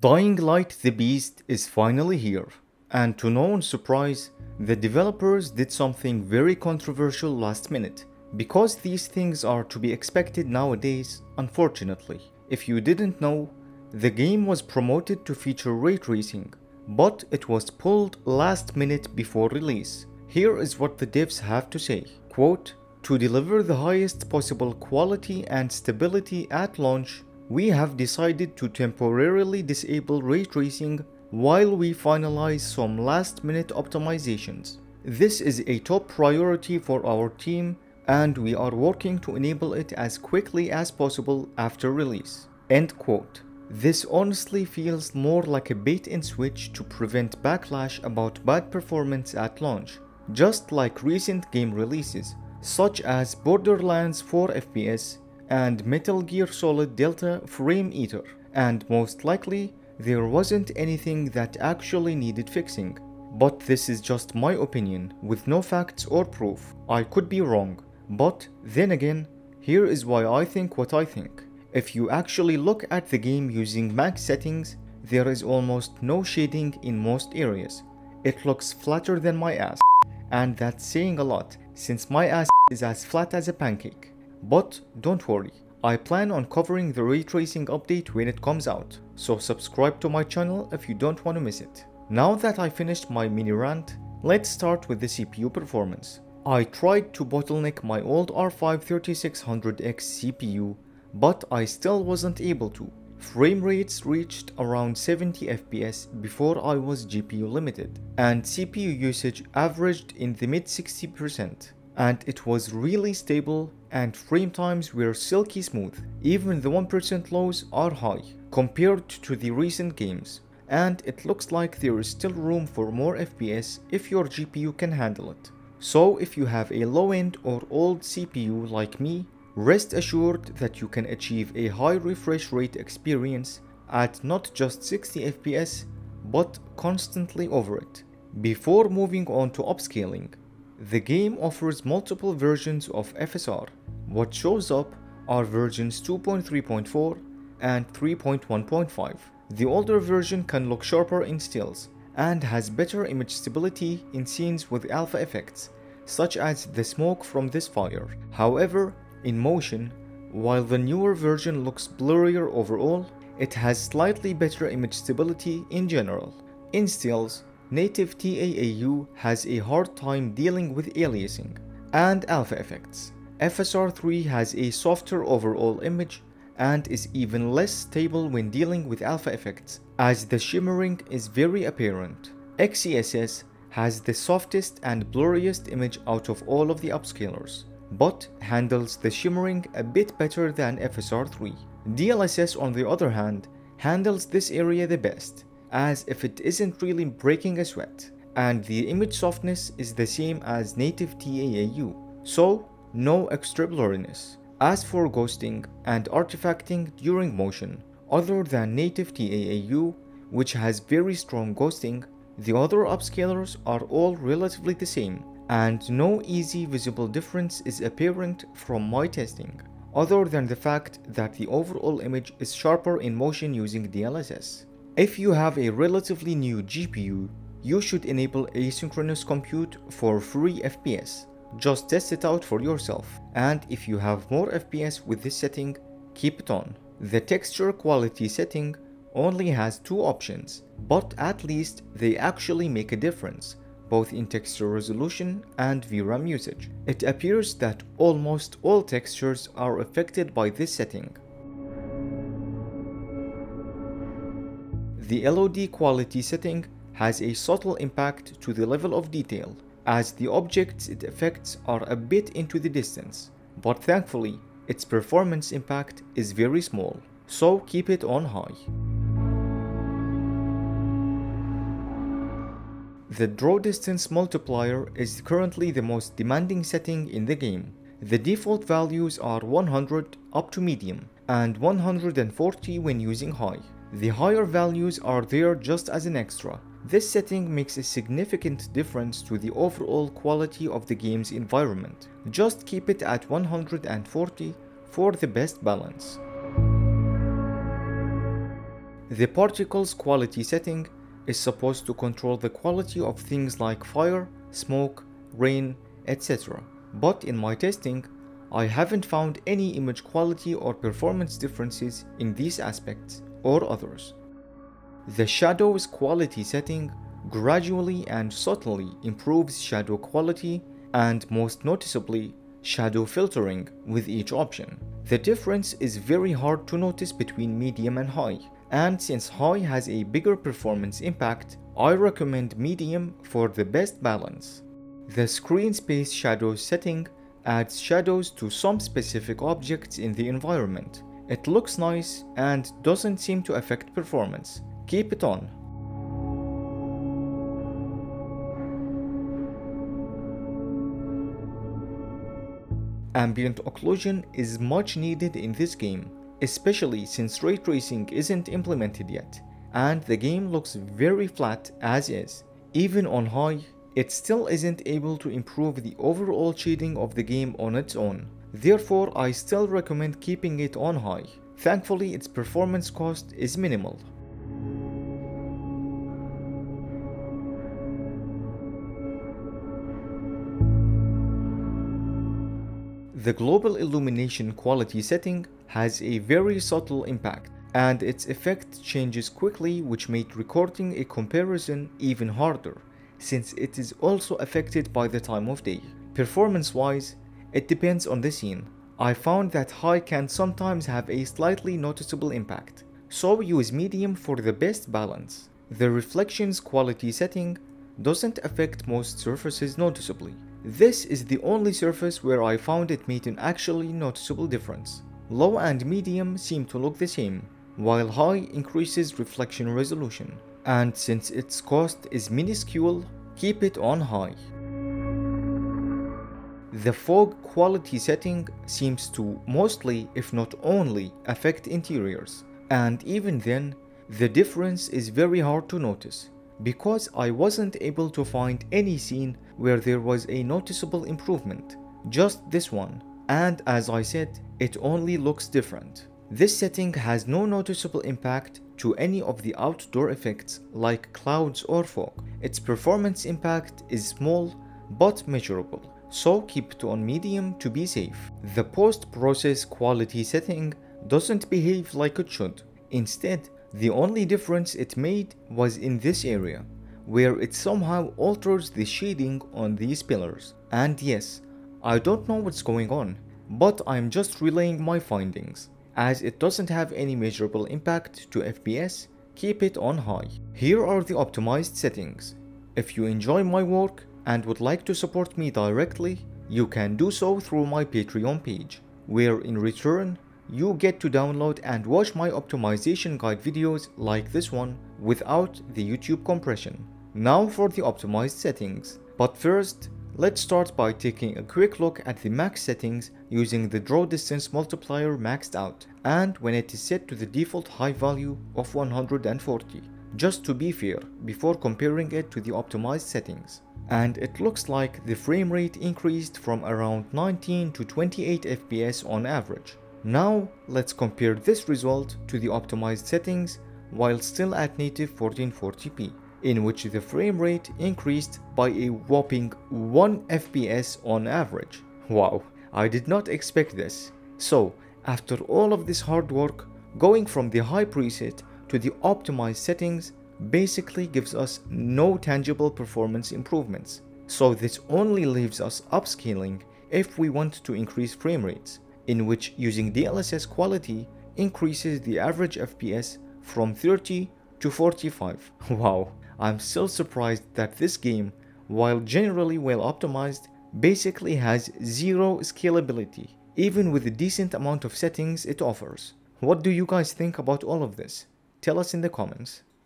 Dying Light the Beast is finally here, and to no one's surprise, the developers did something very controversial last minute. Because these things are to be expected nowadays, unfortunately. If you didn't know, the game was promoted to feature ray tracing, but it was pulled last minute before release. Here is what the devs have to say. Quote, to deliver the highest possible quality and stability at launch, we have decided to temporarily disable ray tracing while we finalize some last minute optimizations. This is a top priority for our team and we are working to enable it as quickly as possible after release. End quote. This honestly feels more like a bait and switch to prevent backlash about bad performance at launch, just like recent game releases, such as Borderlands 4 FPS and Metal Gear Solid Delta Frame Eater, and most likely there wasn't anything that actually needed fixing. But this is just my opinion with no facts or proof. I could be wrong. But then again, here is why I think what I think. If you actually look at the game using max settings, there is almost no shading in most areas. It looks flatter than my ass. And that's saying a lot, since my ass is as flat as a pancake. But don't worry, I plan on covering the ray tracing update when it comes out, so subscribe to my channel if you don't want to miss it. Now that I finished my mini rant, let's start with the CPU performance. I tried to bottleneck my old R5 3600X CPU, but I still wasn't able to. Frame rates reached around 70 FPS before I was GPU limited, and CPU usage averaged in the mid 60% and it was really stable and frame times were silky smooth. Even the 1% lows are high compared to the recent games and it looks like there is still room for more FPS if your GPU can handle it. So if you have a low-end or old CPU like me, rest assured that you can achieve a high refresh rate experience at not just 60 FPS but constantly over it. Before moving on to upscaling, the game offers multiple versions of FSR. What shows up are versions 2.3.4 and 3.1.5. The older version can look sharper in stills and has better image stability in scenes with alpha effects, such as the smoke from this fire. However, in motion, while the newer version looks blurrier overall, it has slightly better image stability in general. In stills, native TAAU has a hard time dealing with aliasing and alpha effects. FSR3 has a softer overall image and is even less stable when dealing with alpha effects, as the shimmering is very apparent. XeSS has the softest and blurriest image out of all of the upscalers, but handles the shimmering a bit better than FSR3. DLSS on the other hand handles this area the best, as if it isn't really breaking a sweat, and the image softness is the same as native TAAU, so no extra blurriness. As for ghosting and artifacting during motion, other than native TAAU, which has very strong ghosting, the other upscalers are all relatively the same, and no easy visible difference is apparent from my testing, other than the fact that the overall image is sharper in motion using DLSS. If you have a relatively new GPU, you should enable asynchronous compute for free FPS. Just test it out for yourself, and if you have more FPS with this setting, keep it on. The texture quality setting only has two options, but at least they actually make a difference, both in texture resolution and VRAM usage. It appears that almost all textures are affected by this setting. The LOD quality setting has a subtle impact to the level of detail, as the objects it affects are a bit into the distance, but thankfully its performance impact is very small, so keep it on high. The draw distance multiplier is currently the most demanding setting in the game. The default values are 100 up to medium and 140 when using high. The higher values are there just as an extra. This setting makes a significant difference to the overall quality of the game's environment. Just keep it at 140 for the best balance. The particles quality setting is supposed to control the quality of things like fire, smoke, rain, etc. But in my testing, I haven't found any image quality or performance differences in these aspects or others. The shadows quality setting gradually and subtly improves shadow quality and most noticeably shadow filtering with each option. The difference is very hard to notice between medium and high and since high has a bigger performance impact, I recommend medium for the best balance. The screen space shadows setting adds shadows to some specific objects in the environment. It looks nice and doesn't seem to affect performance. Keep it on. Ambient occlusion is much needed in this game, especially since ray tracing isn't implemented yet, and the game looks very flat as is. Even on high, it still isn't able to improve the overall shading of the game on its own. Therefore, I still recommend keeping it on high. Thankfully, its performance cost is minimal. The global illumination quality setting has a very subtle impact and its effect changes quickly which made recording a comparison even harder since it is also affected by the time of day. Performance wise, it depends on the scene. I found that high can sometimes have a slightly noticeable impact, so use medium for the best balance. The reflections quality setting doesn't affect most surfaces noticeably, this is the only surface where I found it made an actually noticeable difference. Low and medium seem to look the same, while high increases reflection resolution. And since its cost is minuscule, keep it on high. The fog quality setting seems to mostly, if not only, affect interiors. And even then, the difference is very hard to notice because I wasn't able to find any scene where there was a noticeable improvement, just this one, and as I said, it only looks different. This setting has no noticeable impact to any of the outdoor effects like clouds or fog. Its performance impact is small but measurable, so keep it on medium to be safe. The post-process quality setting doesn't behave like it should. Instead, the only difference it made was in this area, where it somehow alters the shading on these pillars. And yes, I don't know what's going on, but I'm just relaying my findings. As it doesn't have any measurable impact to FPS, keep it on high. Here are the optimized settings. If you enjoy my work and would like to support me directly, you can do so through my Patreon page, where in return you get to download and watch my optimization guide videos like this one without the YouTube compression. Now for the optimized settings. But first, let's start by taking a quick look at the max settings using the draw distance multiplier maxed out and when it is set to the default high value of 140 just to be fair before comparing it to the optimized settings and it looks like the frame rate increased from around 19 to 28 fps on average now let's compare this result to the optimized settings while still at native 1440p, in which the frame rate increased by a whopping 1 FPS on average. Wow, I did not expect this. So, after all of this hard work, going from the high preset to the optimized settings basically gives us no tangible performance improvements. So this only leaves us upscaling if we want to increase frame rates in which using DLSS quality increases the average FPS from 30 to 45. Wow, I'm still surprised that this game, while generally well optimized, basically has zero scalability, even with the decent amount of settings it offers. What do you guys think about all of this? Tell us in the comments.